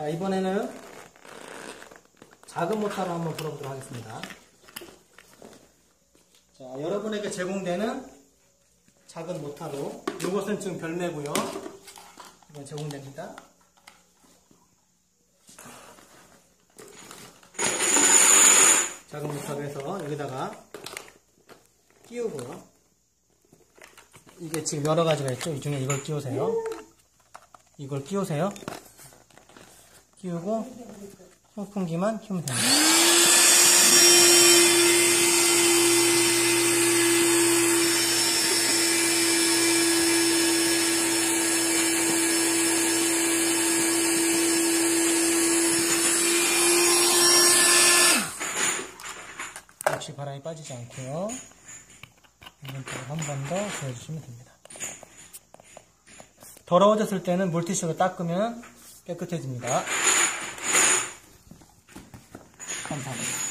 자, 이번에는 작은 모터로 한번 불어보도록 하겠습니다. 자, 여러분에게 제공되는 작은 모터로 이것은 지금 별매고요. 이건 제공됩니다. 작은 모터로 해서 여기다가 끼우고요. 이게 지금 여러 가지가 있죠. 이 중에 이걸 끼우세요. 이걸 끼우세요. 끼우고 송풍기만 키우면 됩니다. 역시 바람이 빠지지 않고요. 이번쪽으로 한번더 부어주시면 됩니다. 더러워졌을 때는 물티슈로 닦으면 깨끗해집니다. 감사합니다.